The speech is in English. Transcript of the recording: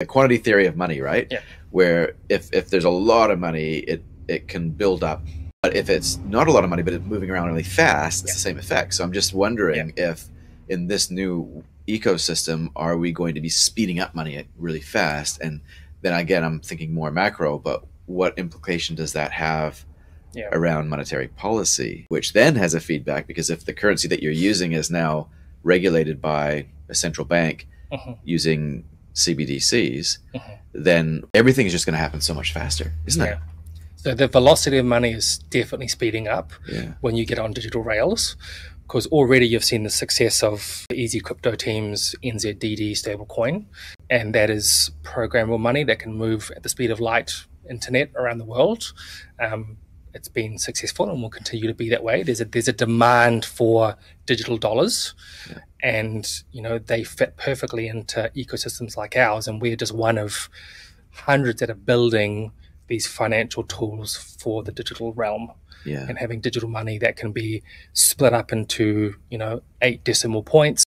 a quantity theory of money, right? Yeah. Where if if there's a lot of money, it it can build up. But if it's not a lot of money, but it's moving around really fast, it's Yeah. the same effect. So I'm just wondering if in this new ecosystem, are we going to be speeding up money really fast? And then again, I'm thinking more macro, but what implication does that have Yeah. around monetary policy, which then has a feedback because if the currency that you're using is now regulated by a central bank Mhm. using CBDCs, Mhm. then everything is just going to happen so much faster, isn't Yeah. So the velocity of money is definitely speeding up? Yeah. when you get on digital rails. Because already you've seen the success of Easy Crypto Team's NZDD stablecoin, and that is programmable money that can move at the speed of light internet around the world. Um, it's been successful and will continue to be that way. There's a there's a demand for digital dollars, Yeah. and you know they fit perfectly into ecosystems like ours, and we're just one of hundreds that are building these financial tools for the digital realm Yeah. and having digital money that can be split up into you know eight decimal points